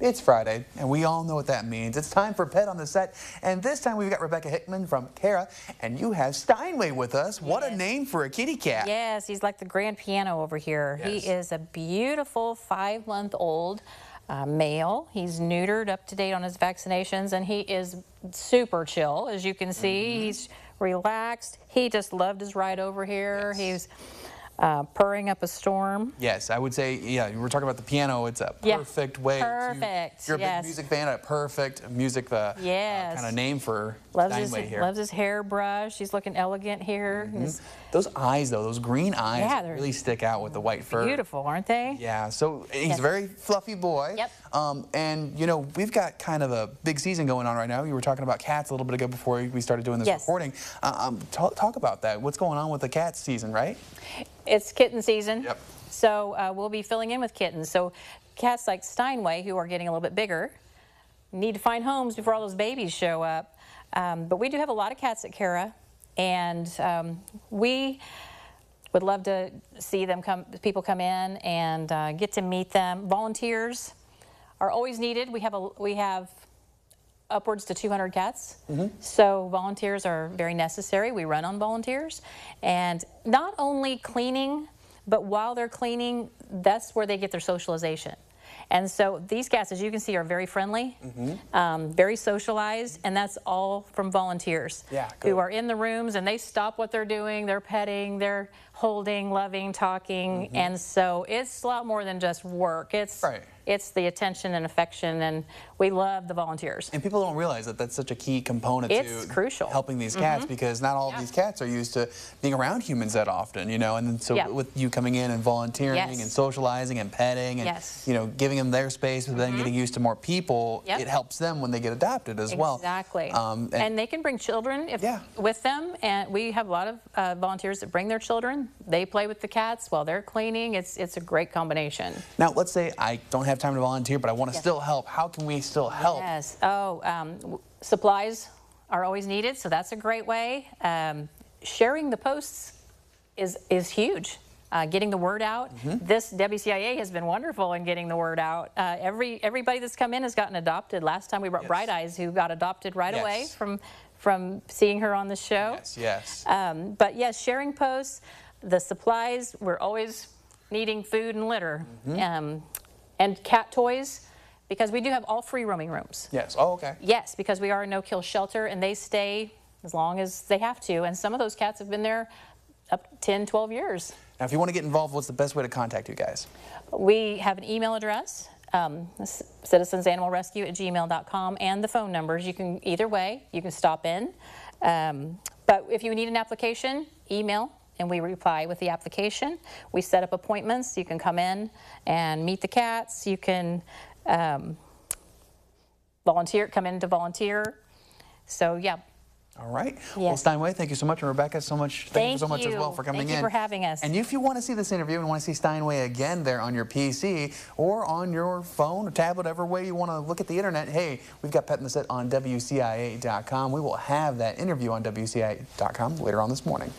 It's Friday, and we all know what that means. It's time for Pet on the Set, and this time we've got Rebecca Hickman from Kara, and you have Steinway with us. What yes. a name for a kitty cat. Yes, he's like the grand piano over here. Yes. He is a beautiful five-month-old uh, male. He's neutered, up to date on his vaccinations, and he is super chill, as you can see. Mm -hmm. He's relaxed. He just loved his ride over here. Yes. He's uh, purring up a storm. Yes, I would say, yeah, we were talking about the piano. It's a perfect way perfect. to, you're a yes. big music fan, a perfect music uh, yes. uh, kind of name for loves Steinway his, here. Loves his hairbrush. He's looking elegant here. Mm -hmm. Those eyes, though, those green eyes yeah, really stick out with the white fur. Beautiful, aren't they? Yeah, so he's yes. a very fluffy boy. Yep. Um, and, you know, we've got kind of a big season going on right now. You were talking about cats a little bit ago before we started doing this yes. recording. Uh, um, talk, talk about that. What's going on with the cat season, right? It's kitten season. Yep. So uh, we'll be filling in with kittens. So cats like Steinway, who are getting a little bit bigger, need to find homes before all those babies show up. Um, but we do have a lot of cats at Kara, and um, we would love to see them come, people come in and uh, get to meet them. Volunteers are always needed. We have a we have upwards to 200 cats. Mm -hmm. So volunteers are very necessary. We run on volunteers. And not only cleaning, but while they're cleaning, that's where they get their socialization. And so these cats, as you can see, are very friendly, mm -hmm. um, very socialized, and that's all from volunteers yeah, who are in the rooms and they stop what they're doing. They're petting, they're holding, loving, talking, mm -hmm. and so it's a lot more than just work. It's right it's the attention and affection, and we love the volunteers. And people don't realize that that's such a key component it's to crucial. helping these cats mm -hmm. because not all yeah. of these cats are used to being around humans that often, you know. And so yeah. with you coming in and volunteering yes. and socializing and petting and yes. you know giving them their space, but then mm -hmm. getting used to more people, yep. it helps them when they get adopted as exactly. well. Exactly. Um, and, and, they can bring children if, yeah. with them, and we have a lot of uh, volunteers that bring their children. They play with the cats while they're cleaning. It's it's a great combination. Now let's say I don't have time to volunteer, but I want to yes. still help. How can we still help? Yes. Oh, um, supplies are always needed, so that's a great way. Um, sharing the posts is is huge. Uh, getting the word out. Mm -hmm. This WCIA has been wonderful in getting the word out. Uh, every everybody that's come in has gotten adopted. Last time we brought yes. Bright Eyes, who got adopted right yes. away from from seeing her on the show. Yes, yes. Um, but yes, sharing posts, the supplies. We're always needing food and litter. Mm -hmm. um, and cat toys because we do have all free roaming rooms. Yes. Oh, okay. Yes, because we are a no-kill shelter and they stay as long as they have to. And some of those cats have been there up 10, 12 years. Now, if you want to get involved, what's the best way to contact you guys? We have an email address, um, citizensanimalrescue at gmail.com, and the phone numbers. You can, either way, you can stop in. Um, but if you need an application, email and we reply with the application. We set up appointments. You can come in and meet the cats. You can um, volunteer, come in to volunteer. So yeah. All right. Yes. Well, Steinway, thank you so much. And Rebecca, so much. Thank, thank you so much you. as well for coming thank in. Thank you for having us. And if you want to see this interview and want to see Steinway again there on your PC or on your phone or tablet, whatever way you want to look at the internet, hey, we've got Pet in the Set on WCIA.com. We will have that interview on WCIA.com later on this morning.